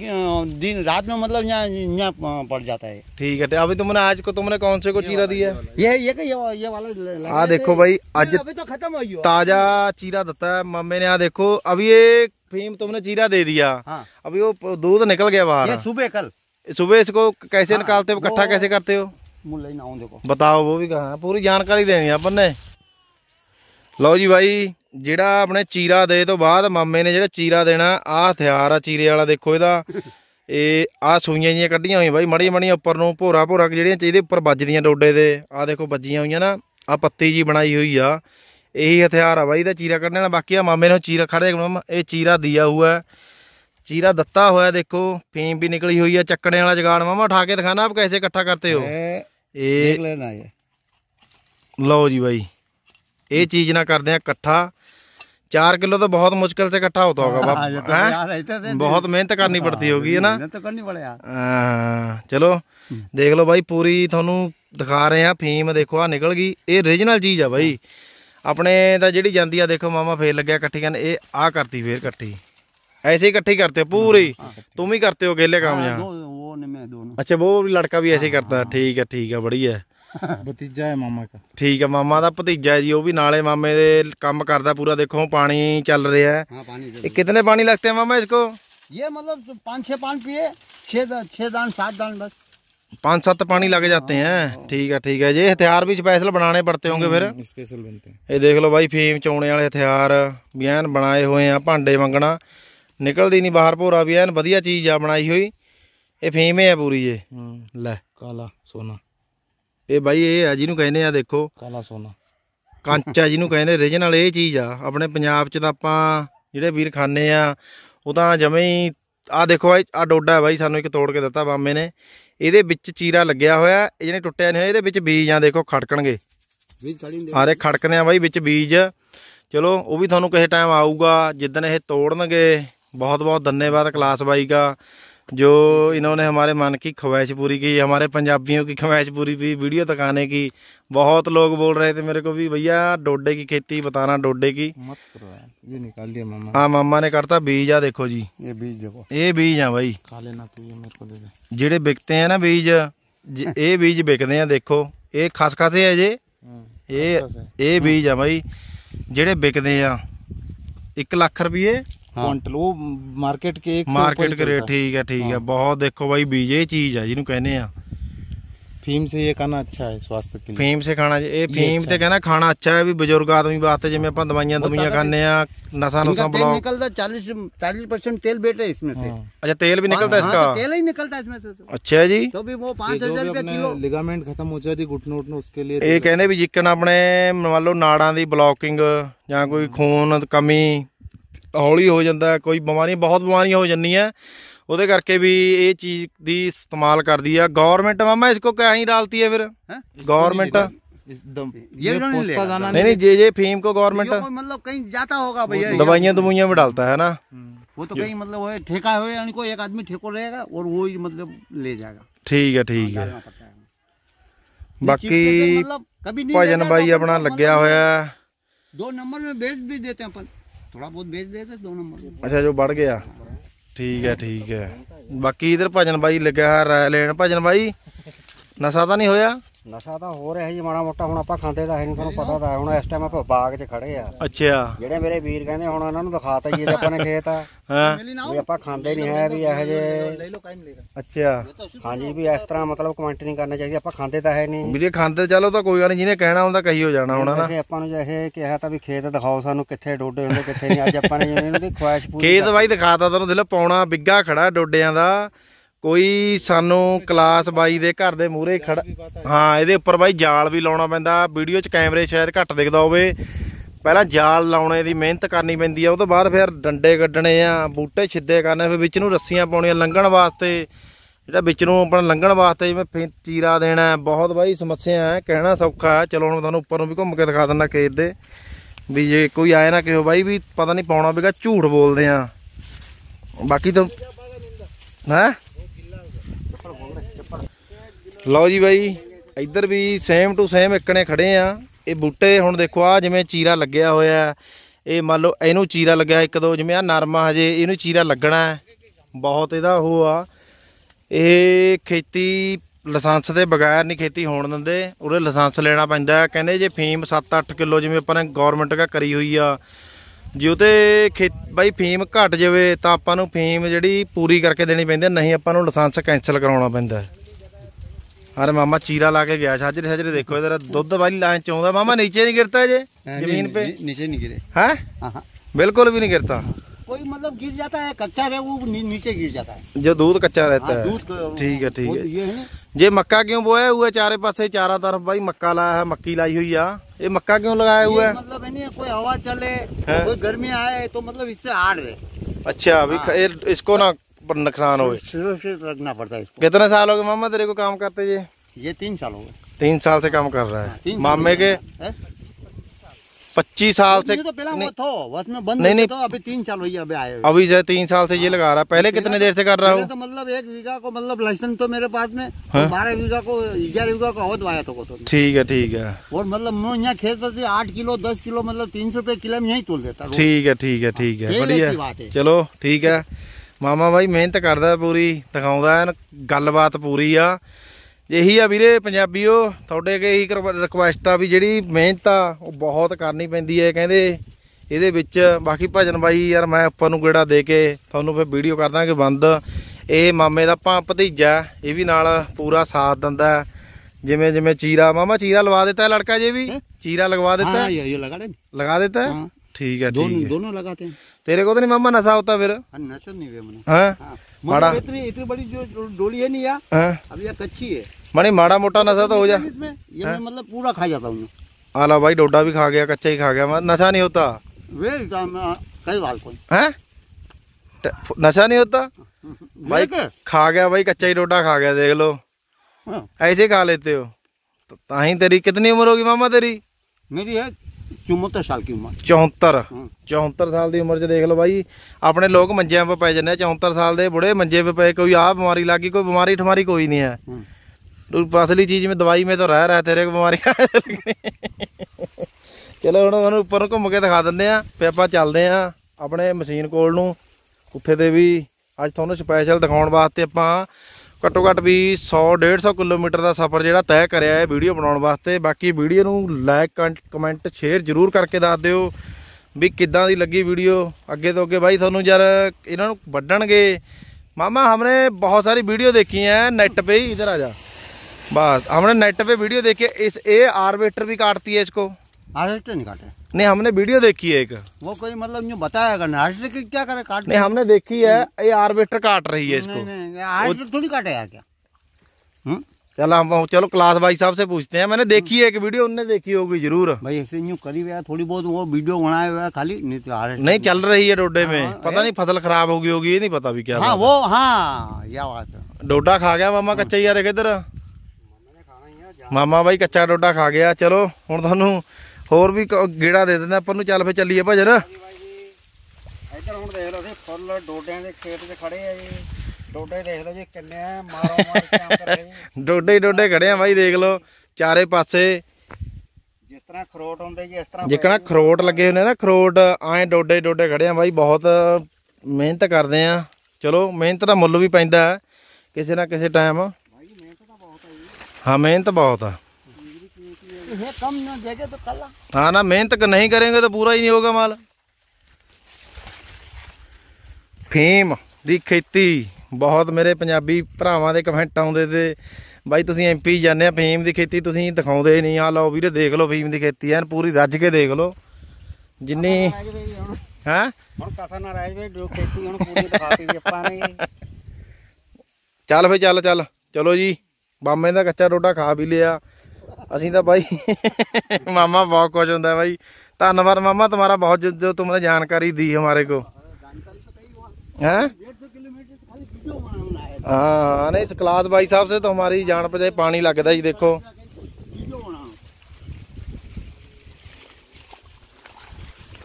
दिन रात में मतलब यहाँ पड़ जाता है। ठीक है तो अभी तुमने आज को तुमने कौन से को चीरा दिया ये ये ये, ये वाला हाँ। देखो भाई आज अभी तो खत्म हो ताज़ा चीरा देता है। मम्मी ने यहाँ देखो अभी ये फीम तुमने चीरा दे दिया। हाँ। अभी वो दूध निकल गया बाहर। सुबह कल। सुबह इसको कैसे हाँ, निकालते हो इकट्ठा कैसे करते हो? देखो। बताओ वो भी कहा पूरी जानकारी देनी अपन ने। ਲਓ ਜੀ ਬਾਈ ਜਿਹੜਾ ਆਪਣੇ ਚੀਰਾ ਦੇ ਤੋਂ ਬਾਅਦ ਮਾਮੇ ਨੇ ਜਿਹੜਾ ਚੀਰਾ ਦੇਣਾ ਆ ਹਥਿਆਰ ਆ ਚੀਰੇ ਵਾਲਾ ਦੇਖੋ ਇਹਦਾ। (laughs) ਇਹ ਆ ਸੂਈਆਂ ਜੀਆਂ ਕੱਢੀਆਂ ਹੋਈਆਂ ਬਾਈ ਮੜੀ ਮੜੀ ਉੱਪਰ ਨੂੰ ਭੋਰਾ ਭੋਰਾ ਜਿਹੜੀਆਂ ਇਹਦੇ ਉੱਪਰ ਵੱਜਦੀਆਂ ਡੋਡੇ ਦੇ। ਆ ਦੇਖੋ ਵੱਜੀਆਂ ਹੋਈਆਂ ਨਾ ਆ ਪੱਤੀ ਜੀ ਬਣਾਈ ਹੋਈ ਆ। ਇਹੀ ਹਥਿਆਰ ਆ ਬਾਈ ਇਹਦਾ ਚੀਰਾ ਕੱਢਣ ਵਾਲਾ। ਬਾਕੀ ਆ ਮਾਮੇ ਨੇ ਚੀਰਾ ਖੜੇ ਇਹ ਚੀਰਾ ਦਿਆ ਹੋਇਆ ਚੀਰਾ ਦਿੱਤਾ ਹੋਇਆ ਦੇਖੋ ਫੀਮ ਵੀ ਨਿਕਲੀ ਹੋਈ ਆ ਚੱਕਣੇ ਵਾਲਾ ਜਗਾੜ। ਮਾਮਾ ਉਠਾ ਕੇ ਦਿਖਾਣਾ ਆਪ ਕੈਸੇ ਇਕੱਠਾ ਕਰਤੇ ਹੋ। ਇਹ। ਲਓ ਜੀ ਬਾਈ। ਇਹ ਚੀਜ਼ ਨਾ ਕਰਦੇ ਆ ਇਕੱਠਾ 4 किलो तो बहुत मुश्किल से इकट्ठा होता होगा हाँ, ये बाप तो हैं? यार रहते थे बहुत मेहनत करनी पड़ती होगी है ना मेहनत तो करनी पड़े यार ਹਾਂ, ਚਲੋ ਦੇਖ ਲਓ ਬਾਈ ਪੂਰੀ ਤੁਹਾਨੂੰ ਦਿਖਾ ਰਹੇ ਆ ਫੀਮ ਦੇਖੋ ਆ ਨਿਕਲ ਗਈ ਇਹ ਓਰੀਜਨਲ ਚੀਜ਼ ਆ ਬਾਈ ਆਪਣੇ ਤਾਂ ਜਿਹੜੀ ਜਾਂਦੀ ਆ ਦੇਖੋ ਮਾਮਾ ਫੇਰ ਲੱਗਿਆ ਇਕੱਠੀ ਕਰਨ ਇਹ ਆ ਕਰਤੀ ਫੇਰ ਇਕੱਠੀ ऐसे ही इकट्ठी करते हो पूरी तुम ही करते हो अकेले काम हाँ, यहाँ दो वो न मैं दोनों अच्छा वो भी लड़का भी ऐसे ही करता है ठीक है ठीक है बढ़िया है (laughs) भतीजा है मामा का ਠੀਕ ਹੈ ਮਾਮਾ ਦਾ ਭਤੀਜਾ ਹੈ ਜੀ ਉਹ ਵੀ ਨਾਲੇ ਮਾਮੇ ਦੇ ਕੰਮ ਕਰਦਾ ਪੂਰਾ ਦੇਖੋ ਪਾਣੀ ਚੱਲ ਰਿਹਾ ਹੈ हाँ पानी दे ਇਹ ਕਿਤਨੇ ਪਾਣੀ लगते हैं मामा इसको दो। ये मतलब तो पाँच छह पान पिए छह दा- छह दान सात दान बस पाँच सात पानी लग जाते हैं ठीक है ठीक है ये हथियार भी स्पेशल बनाने पड़ते होंगे फिर स्पेशल बनते हैं ਇਹ ਦੇਖ ਲਓ ਬਾਈ ਫੀਮ ਚੋਣੇ ਵਾਲੇ ਹਥਿਆਰ ਵੀ ਐਨ ਬਣਾਏ ਹੋਏ ਆ ਭਾਂਡੇ ਮੰਗਣਾ ਨਿਕਲਦੀ ਨਹੀਂ ਬਾਹਰ ਭੋਰਾ ਵੀ ਐਨ ਵਧੀਆ ਚੀਜ਼ ਆ ਬਣਾਈ ਹੋਈ ਇਹ ਫੀਮ ਹੈ ਪੂਰੀ ਇਹ ਲੈ काला सोना ਇਹ ਬਾਈ ਇਹ ਆ ਜਿਹਨੂੰ ਕਹਿੰਦੇ ਆ ਦੇਖੋ। ਕਾਲਾ ਸੋਨਾ। ਕੰਚਾ ਜਿਹਨੂੰ ਕਹਿੰਦੇ ਰੀਜਨਲ ਇਹ ਚੀਜ਼ ਆ। ਆਪਣੇ ਪੰਜਾਬ 'ਚ ਤਾਂ ਆਪਾਂ ਜਿਹੜੇ ਵੀਰ ਖਾਣੇ ਆ ਉਹ ਤਾਂ ਜਮੇ ਹੀ ਆ ਦੇਖੋ ਆ ਡੋਡਾ ਹੈ ਬਾਈ ਸਾਨੂੰ ਇੱਕ ਤੋੜ ਕੇ ਦਿੱਤਾ ਬਾਮੇ ਨੇ। ਇਹਦੇ ਵਿੱਚ ਚੀਰਾ ਲੱਗਿਆ ਹੋਇਆ ਇਹ ਜਿਹੜੇ ਟੁੱਟਿਆ ਨਹੀਂ ਹੋਇਆ ਇਹਦੇ ਵਿੱਚ ਬੀਜ ਆ ਦੇਖੋ ਖੜਕਣਗੇ। ਆਰੇ ਖੜਕਦੇ ਆ ਬਾਈ ਵਿੱਚ ਬੀਜ। ਚਲੋ ਉਹ ਵੀ ਤੁਹਾਨੂੰ ਕਿਸੇ ਟਾਈਮ ਆਊਗਾ ਜਿੱਦਣ ਇਹ ਤੋੜਨਗੇ। ਬਹੁਤ ਬਹੁਤ ਧੰਨਵਾਦ ਕਲਾਸ ਬਾਈ ਦਾ। जो इन्होंने हमारे मन की ख्वाहिश पूरी की हमारे पंजाबियों की ख्वाहिश पूरी की वीडियो दिखाने की बहुत लोग बोल रहे थे मेरे को भी भैया डोडे की खेती बताना डोडे की मत करो यार ये निकाल दिया मामा हाँ मामा ने करता बीज आ देखो जी ये बीज देखो ਇਹ ਬੀਜ ਆ ਬਾਈ खा लेना तो ये मेरे को दे दे ਜਿਹੜੇ ਵਿਕਤੇ ਆ ਨਾ ਬੀਜ ਜ- ਇਹ ਬੀਜ ਵਿਕਦੇ ਆ ਦੇਖੋ ਇਹ ਖਸ ਖਸੇ ਆ ਜੇ ਇਹ ਇਹ ਬੀਜ ਆ ਬਾਈ ਜਿਹੜੇ ਵਿਕਦੇ ਆ 1 ਲੱਖ ਰੁਪਏ क्वांटल वो मार्केट के एक से ऊपर ਮਾਰਕੀਟ ही ਕਰੇ चलता है। ਠੀਕ ਹੈ ਠੀਕ ਹੈ ਬਹੁਤ ਦੇਖੋ ਬਾਈ ਬੀਜ ਇਹ ਚੀਜ਼ ਆ ਜਿਹਨੂੰ ਕਹਿੰਦੇ ਆ फीम से ये खाना अच्छा है स्वास्थ्य के लिए ਫੀਮ ਸੇ ਖਾਣਾ ਇਹ ਫੀਮ ਤੇ ਕਹਿੰਦਾ ਖਾਣਾ ਅੱਛਾ ਹੈ ਵੀ ਬਜ਼ੁਰਗ ਆਦਮੀ ਵਾਸਤੇ ਜਿਵੇਂ ਆਪਾਂ ਦਵਾਈਆਂ ਦਵਾਈਆਂ ਖਾਂਦੇ ਆ ਨਸਾਂ इनका ਨੁਸਾਂ तेल ਬਲੌਕ निकलता है चालीस चालीस परसेंट तेल बेटे इसमें से हाँ। ਅੱਛਾ ਤੇਲ ਵੀ ਨਿਕਲਦਾ हाँ, इसका तो तेल ही निकलता है इसमें से तो। ਅੱਛਾ ਜੀ तो भी वो ये पाँच जो हजार भी रुपया अपने किलो लिगामेंट खत्म हो जाती घुटने उठने उसके लिए ਇਹ ਕਹਿੰਦੇ ਵੀ ਜਿੱਕਣ ਆਪਣੇ ਮੰਨ ਲਓ ਨਾੜਾਂ ਦੀ ਬਲੌਕਿੰਗ ਜਾਂ ਕੋਈ ਖੂਨ ਦੀ ਕਮੀ ਹੌਲੀ ਹੋ ਜਾਂਦਾ ਕੋਈ ਬਿਮਾਰੀਆਂ ਬਹੁਤ ਬਿਮਾਰੀਆਂ ਹੋ ਜਾਂਦੀਆਂ ਉਹਦੇ ਕਰਕੇ ਵੀ ਇਹ ਚੀਜ਼ ਦੀ ਇਸਤੇਮਾਲ ਕਰਦੀ ਆ ਗਵਰਨਮੈਂਟ ਮਾਮਾ ਇਸਕੋ ਕਿਆ ਹੀ डालती है फिर हैं? गवर्नमेंट इस दम ये ये भी नहीं पोस्ता लेगा। दाना नहीं नहीं जे जे फीम को ये गवर्नमेंट कोई मतलब कहीं जाता होगा भैया दवाइयाँ दवाइयाँ में डालता है ना वो तो कहीं मतलब वो है, ठेका है यानी कोई एक आदमी ठेको रहेगा और वो ही मतलब ले जाएगा ਠੀਕ ਹੈ ਠੀਕ ਹੈ डालना पड़ता है ਬਾਕੀ मतलब कभी नहीं ਭਜਨ लेगा तो ਬਾਈ ਆਪਣਾ मतलब ਲੱਗਿਆ ਹੋਇਆ ਹੈ। दो नंबर में बेच भी देते हैं अपन थोड़ा बहुत बेच देते हैं दो नंबर में ਅੱਛਾ ਜੋ ਵੜ ਗਿਆ ਠੀਕ ਹੈ ਠੀਕ ਹੈ ਬਾਕੀ ਇਧਰ ਭਜਨ ਬਾਈ ਲੱਗਿਆ ਹੈ ਰਾਇ ਲੈਣ ਭਜਨ ਬਾਈ ਨਸ਼ਾ ਤਾਂ ਨਹੀਂ ਹੋਇਆ ਨਸ਼ਾ ਤਾਂ ਹੋ ਰਿਹਾ ਜੀ ਮਾੜਾ ਮੋਟਾ ਹੁਣ ਆਪਾਂ ਖਾਂਦੇ ਤਾਂ ਹੈ ਨਹੀਂ ਤੁਹਾਨੂੰ ਪਤਾ ਤਾਂ ਹੈ। ਹੁਣ ਇਸ ਟਾਈਮ ਆਪਾਂ ਬਾਗ 'ਚ ਖੜੇ ਆ। ਅੱਛਾ। ਜਿਹੜੇ ਮੇਰੇ ਵੀਰ ਕਹਿੰਦੇ ਹੁਣ ਇਹਨਾਂ ਨੂੰ ਦਿਖਾਤਾ ਜੀ ਇਹਦੇ ਆਪਾਂ ਨੇ ਖੇਤ ਆ। ਹਾਂ? ਵੀ ਆਪਾਂ ਖਾਂਦੇ ਨਹੀਂ ਹੈ ਵੀ ਇਹੋ ਜਿਹੇ। ਅੱਛਾ। ਹਾਂਜੀ ਵੀ ਇਸ ਤਰ੍ਹਾਂ ਮਤਲਬ ਕਮੈਂਟ ਨਹੀਂ ਕਰਨਾ ਚਾਹੀਦੀ ਆਪਾਂ ਖਾਂਦੇ ਤਾਂ ਹੈ ਨਹੀਂ। ਵੀਰੇ ਖਾਂਦੇ ਚਲੋ ਤਾਂ ਕੋਈ ਗੱਲ ਨਹੀਂ ਜਿਹਨੇ ਕਹਿਣਾ ਹੁੰਦਾ ਕਹੀ ਹੋ ਜਾਣਾ ਹੁਣ ਨਾ ਵੈਸੇ ਆਪਾਂ ਨੂੰ ਜੇ ਇਹ ਕਿਹਾ ਤਾਂ ਵੀ ਖੇਤ ਦਿਖਾਓ ਸਾਨੂੰ ਕਿੱਥੇ ਡੋਡੇ ਹੁੰਦੇ ਕਿੱਥੇ ਨਹੀਂ। ਅੱਜ ਆਪਾਂ ਨੇ ਇਹਨਾਂ ਦੀ ਖੁਆਇਸ਼ ਪੂਰੀ ਖੇਤ ਬਾਈ ਦਿਖਾਤਾ ਤੁਹਾਨੂੰ ਦਿਲ ਪੌਣਾ ਬਿੱਗਾ ਖੜਾ ਡੋਡਿਆਂ ਦਾ। ਕੋਈ ਸਾਨੂੰ ਕਲਾਸ ਬਾਈ ਦੇ ਘਰ ਦੇ ਮੂਹਰੇ ਖੜਾ ਹਾਂ ਇਹਦੇ ਉੱਪਰ ਬਾਈ ਜਾਲ ਵੀ ਲਾਉਣਾ ਪੈਂਦਾ। ਵੀਡੀਓ 'ਚ ਕੈਮਰੇ ਸ਼ਾਇਦ ਘੱਟ ਦਿਖਦਾ ਹੋਵੇ। ਪਹਿਲਾਂ ਜਾਲ ਲਾਉਣੇ ਦੀ ਮਿਹਨਤ ਕਰਨੀ ਪੈਂਦੀ ਆ ਉਹ ਤੋਂ ਬਾਅਦ ਫਿਰ ਡੰਡੇ ਕੱਢਣੇ ਆ ਬੂਟੇ ਛਿੱਦੇ ਕਰਨੇ ਫਿਰ ਵਿੱਚ ਨੂੰ ਰੱਸੀਆਂ ਪਾਉਣੀਆਂ ਲੰਘਣ ਵਾਸਤੇ। ਜਿਹੜਾ ਵਿੱਚ ਨੂੰ ਆਪਣਾ ਲੰਘਣ ਵਾਸਤੇ ਜਿਵੇਂ ਚੀਰਾ ਦੇਣਾ ਬਹੁਤ ਬਾਈ ਸਮੱਸਿਆ ਹੈ ਕਹਿਣਾ ਸੌਖਾ ਹੈ। ਚਲੋ ਹੁਣ ਤੁਹਾਨੂੰ ਉੱਪਰ ਨੂੰ ਵੀ ਘੁੰਮ ਕੇ ਦਿਖਾ ਦਿੰਦਾ ਖੇਤ ਦੇ। ਵੀ ਜੇ ਕੋਈ ਆਏ ਨਾ ਕਿਹੋ ਬਾਈ ਵੀ ਪਤਾ ਨਹੀਂ ਪਾਉਣਾ ਵੀਗਾ ਝੂਠ ਬੋਲਦੇ ਆ। ਬਾਕੀ ਤਾਂ ਹੈ? ਲਓ ਜੀ ਬਾਈ, ਇੱਧਰ ਵੀ ਸੇਮ ਟੂ ਸੇਮ ਇੱਕਣੇ ਖੜੇ ਆ। ਇਹ ਬੂਟੇ ਹੁਣ ਦੇਖੋ ਆ ਜਿਵੇਂ ਚੀਰਾ ਲੱਗਿਆ ਹੋਇਆ ਇਹ ਮੰਨ ਲਓ, ਇਹਨੂੰ ਚੀਰਾ ਲੱਗਿਆ ਇੱਕ ਦੋ, ਜਿਵੇਂ ਆ ਨਰਮਾ ਹਜੇ, ਇਹਨੂੰ ਚੀਰਾ ਲੱਗਣਾ ਬਹੁਤ ਇਹਦਾ ਉਹ ਆ। ਇਹ ਖੇਤੀ ਲਾਇਸੈਂਸ ਦੇ ਬਗੈਰ ਨਹੀਂ ਖੇਤੀ ਹੋਣ ਦਿੰਦੇ। ਉਹਦੇ ਲਾਇਸੈਂਸ ਲੈਣਾ ਪੈਂਦਾ ਕਹਿੰਦੇ ਜੇ ਫੀਮ 7-8 ਕਿਲੋ ਜਿਵੇਂ ਆਪਾਂ ਨੇ ਗਵਰਨਮੈਂਟ ਕਾ ਕਰੀ ਹੋਈ ਆ। ਜੇ ਉਹਤੇ ਖੇਤ, ਬਾਈ ਫੀਮ ਘਟ ਜਾਵੇ ਤਾਂ ਆਪਾਂ ਨੂੰ ਫੀਮ ਜਿਹੜੀ ਪੂਰੀ ਕਰਕੇ ਦੇਣੀ ਪੈਂਦੀ ਨਹੀਂ ਆਪਾਂ ਨੂੰ ਲਾਇਸੈਂਸ ਕੈਂਸਲ ਕਰਾਉਣਾ ਪੈਂਦਾ अरे मामा चीरा लाके गया हाजरे हाजरे देखो इधर दुध वाली लाइन चौंदा। मामा नीचे नहीं गिरता जे हाँ ज़मीन पे? नीचे नहीं गिरे। है? हाँ, हाँ। बिल्कुल भी नहीं गिरता। कोई मतलब गिर जाता है कच्चा रहे वो नीचे गिर जाता है। जो दूध कच्चा रहता है। दूध ठीक है ठीक है। ये ये मक्का क्यों बोया हुआ है? चारे पास चारा तरफ़ भाई मक्का लाया है मक्की लाई हुई है। ये मक्का क्यों लगाया हुआ है? मतलब है कोई हवा चले कोई गर्मी आए तो मतलब इससे हार्ड रहे अच्छा अभी इसको ना पर नुकसान हो रखना पड़ता है कितने साल हो गए मामा तेरे को काम करते ये ये तीन साल हो गए। तीन साल से काम कर रहा है। हाँ, मामे के पच्चीस साल से तो नहीं, बंद नहीं, नहीं। तो अभी तीन साल हुई अभी आए अभी से तीन साल से ये हाँ। लगा रहा है। पहले कितने तो- देर से कर रहा हूँ? तो मतलब एक बीघा को मतलब लाइसेंस तो मेरे पास में हाँ। बारह बीघा को ग्यारह बीघा का होद तो। ठीक है ठीक है। और मतलब मैं यहाँ खेत पर आठ किलो दस किलो मतलब तीन सौ रुपये किलो में यही तोल देता ठीक है ठीक है ठीक है। बढ़िया। चलो ठीक है। ਮਾਮਾ ਬਾਈ ਮਿਹਨਤ ਕਰਦਾ ਪੂਰੀ ਦਿਖਾਉਂਦਾ ਐਨ ਗੱਲਬਾਤ ਪੂਰੀ ਆ। ਇਹੀ ਆ ਵੀਰੇ ਪੰਜਾਬੀਓ ਤੁਹਾਡੇ ਅੱਗੇ ਹੀ ਰਿਕੁਐਸਟ ਆ ਵੀ ਜਿਹੜੀ ਮਿਹਨਤ ਆ ਉਹ ਬਹੁਤ ਕਰਨੀ ਪੈਂਦੀ ਹੈ ਕਹਿੰਦੇ ਇਹਦੇ ਵਿੱਚ ਬਾਕੀ ਭਜਨ ਬਾਈ ਯਾਰ ਮੈਂ ਉੱਪਰ ਨੂੰ ਗੇੜਾ ਦੇ ਕੇ ਤੁਹਾਨੂੰ ਫਿਰ ਵੀਡੀਓ ਕਰਦਾ ਕਿ ਬੰਦ। ਇਹ ਮਾਮੇ ਦਾ ਭਾਂ ਭਤੀਜਾ ਇਹ ਵੀ ਨਾਲ ਪੂਰਾ ਸਾਥ ਦਿੰਦਾ ਜਿਵੇਂ ਜਿਵੇਂ ਚੀਰਾ ਮਾਮਾ ਚੀਰਾ ਲਵਾ ਦਿੱਤਾ ਲੜਕਾ ਜੇ ਵੀ? ਚੀਰਾ ਲਗਵਾ ਦਿੱਤਾ? ਹਾਂ ਇਹ ਲਗਾ ਦੇ ਲਗਾ ਦਿੱਤਾ? ਠੀਕ ਹੈ ਠੀਕ ਦੋਨੋਂ ਦੋਨੋਂ ਲਗਾਤੇ तेरे को तो नहीं मामा नशा होता फिर? हाँ, नशा नहीं हुआ हाँ? हाँ। माड़ा? इतनी इतनी बड़ी जो डोली है नहीं यार? हाँ? अब कच्ची है। मानी माड़ा मोटा नशा तो हो जाए तो इसमें? ये मतलब पूरा खा जाता हूँ आला भाई डोडा भी खा गया कच्चा ही खा गया। नशा नहीं होता। तो कई बाल है? नशा नहीं होता? (laughs) भाई खा गया भाई कच्चा ही डोडा खा गया देख लो। ऐसे खा लेते हो। तो ताही तेरी कितनी उम्र होगी मामा तेरी? मेरी है 74 ਸਾਲ ਦੀ ਉਮਰ 'ਚ ਦੇਖ ਲਓ ਬਾਈ ਆਪਣੇ ਲੋਕ ਮੰਜਿਆਂ 'ਤੇ ਪੈ ਜਾਂਦੇ 74 ਸਾਲ ਦੇ ਬੁੜੇ ਮੰਜੇ 'ਤੇ ਪਏ ਕੋਈ ਆ ਬਿਮਾਰੀ ਲੱਗ ਗਈ ਕੋਈ ਬਿਮਾਰੀ ਠਮਾਰੀ ਕੋਈ ਨਹੀਂ ਹੈ। ਅਸਲੀ ਚੀਜ਼ ਮੈਂ ਦਵਾਈ ਮੈਂ ਤਾਂ ਰਹਿ ਰਹਿ ਤੇਰੇ ਕੋ ਬਿਮਾਰੀਆਂ ਚਲੋ ਹੁਣ ਤੁਹਾਨੂੰ ਉੱਪਰ ਘੁੰਮ ਕੇ ਦਿਖਾ ਦਿੰਦੇ ਆ ਫੇ ਆਪਾਂ ਚੱਲਦੇ ਆ ਆਪਣੇ ਮਸ਼ੀਨ ਕੋਲ ਨੂੰ। ਉੱਥੇ ਦੇ ਵੀ ਅੱਜ ਤੁਹਾਨੂੰ ਸਪੈਸ਼ਲ ਦਿਖਾਉਣ ਵਾਸਤੇ ਆਪਾਂ ਘੱਟੋ ਘੱਟ ਵੀ 100 150 ਕਿਲੋਮੀਟਰ ਦਾ ਸਫ਼ਰ ਜਿਹੜਾ ਤੈਅ ਕਰਿਆ ਹੈ ਵੀਡੀਓ ਬਣਾਉਣ ਵਾਸਤੇ ਬਾਕੀ ਵੀਡੀਓ ਨੂੰ ਲਾਈਕ ਕਮੈਂਟ ਸ਼ੇਅਰ ਜ਼ਰੂਰ ਕਰਕੇ ਦੱਸ ਦਿਓ ਵੀ ਕਿੱਦਾਂ ਦੀ ਲੱਗੀ ਵੀਡੀਓ ਅੱਗੇ ਤੋਂ ਅੱਗੇ ਬਾਈ ਤੁਹਾਨੂੰ ਯਾਰ ਇਹਨਾਂ ਨੂੰ ਵੱਢਣਗੇ मामा हमने बहुत सारी वीडियो देखी है नेट पे ही इधर आ जा बस हमने नेट पे वीडियो देखी है इस ए आर्वेटर भी काटती है इसको हार्वेस्टर नहीं काटे नहीं हमने वीडियो देखी है एक। वो कोई मतलब जो बताएगा ना हार्वेस्टर क्या करे काट नहीं हमने देखी है ये हार्वेस्टर काट रही है इसको। हार्वेस्टर थोड़ी काटेगा क्या? हम्म? हुँ? चलो हम चलो क्लास भाई साहब से पूछते हैं। मैंने देखी है एक वीडियो उनने देखी होगी ज़रूर। भाई ऐसे यूँ करीब है थोड़ी बहुत वो वीडियो बनाए हुआ है खाली नहीं तो नहीं चल रही है डोडे में। हाँ, पता नहीं फ़सल खराब होगी होगी नहीं पता भी क्या हाँ वो हाँ। क्या बात है। डोडा खा गया मामा कच्चा यार इधर। मामा भाई कच्चा डोडा खा गया चलो हूँ थानू ਹੋਰ ਵੀ ਗੇੜਾ ਦੇ ਦਿੰਦੇ ਆਪਾਂ ਨੂੰ ਚੱਲ ਫੇ ਚੱਲੀਏ ਭਜਨ। ਇੱਧਰ ਹੁਣ ਦੇਖ ਲਓ ਜੀ ਫੁੱਲ ਡੋਡਿਆਂ ਦੇ ਖੇਤ 'ਚ ਖੜੇ ਆ ਜੀ। ਡੋਡੇ ਦੇਖ ਲਓ ਜੀ ਕਿੰਨੇ ਆ ਮਾਰੋ ਮਾਰ ਕੰਮ ਕਰ ਰਹੇ ਜੀ। (laughs) ਡੋਡੇ ਡੋਡੇ ਖੜੇ ਆ ਬਾਈ ਦੇਖ ਲਓ ਚਾਰੇ ਪਾਸੇ। ਜਿਸ ਤਰ੍ਹਾਂ ਖਰੋਟ ਹੁੰਦੇ ਜੀ ਇਸ ਤਰ੍ਹਾਂ ਜਿੱਕਣਾ ਖਰੋਟ ਲੱਗੇ ਹੁੰਦੇ ਨਾ ਖਰੋਟ ਐਂ ਡੋਡੇ ਡੋਡੇ ਖੜੇ ਆ ਬਾਈ ਬਹੁਤ ਮਿਹਨਤ ਕਰਦੇ ਆ। ਚਲੋ ਮਿਹਨਤ ਦਾ ਮੁੱਲ ਵੀ ਪੈਂਦਾ ਕਿਸੇ ਨਾ ਕਿਸੇ ਟਾਈਮ ਹਾਂ ਮਿਹਨਤ ਬਹੁਤ ਆ। ये कम न देगे तो कल हाँ ना मेहनत क- नहीं करेंगे तो पूरा ही नहीं होगा माल ਫੀਮ ਦੀ ਖੇਤੀ ਬਹੁਤ ਮੇਰੇ ਪੰਜਾਬੀ ਭਰਾਵਾਂ ਦੇ ਕਮੈਂਟ ਆਉਂਦੇ ਤੇ ਬਾਈ ਤੁਸੀਂ ਐਮਪੀ ਜਾਂਦੇ ਆ ਫੀਮ ਦੀ ਖੇਤੀ ਤੁਸੀਂ ਦਿਖਾਉਂਦੇ ਨਹੀਂ ਆ ਲਓ ਵੀਰੇ ਦੇਖ ਲਓ ਫੀਮ ਦੀ ਖੇਤੀ ਐਨ ਪੂਰੀ ਰੱਜ ਕੇ ਦੇਖ ਲਓ ਜਿੰਨੀ ਰਹਿ ਜਾਵੇ ਜੀ ਹੁਣ ਹੈ ਹੁਣ ਕਸਰ ਨਾ ਰਹਿ ਜਾਵੇ ਜੋ ਖੇਤੀ ਹੁਣ ਪੂਰੀ ਦਿਖਾਤੀ ਜੀ ਆਪਾਂ ਨੇ ਜੀ ਚੱਲ ਫੇ ਚੱਲ ਚੱਲ ਚਲੋ ਜੀ ਮਾਮੇ ਦਾ ਕੱਚਾ ਡੋਡਾ ਖਾ ਵੀ ਲਿਆ ਅਸੀਂ ਤਾਂ ਬਾਈ ਮਾਮਾ ਬਹੁਤ ਕੁਝ ਹੁੰਦਾ ਬਾਈ ਧੰਨਵਾਦ ਮਾਮਾ तुम्हारा बहुत जो, जो तुमने जानकारी दी हमारे को हैं हाँ नहीं इस क्लास भाई साहब से तो हमारी जान पहचान पानी लगता जी देखो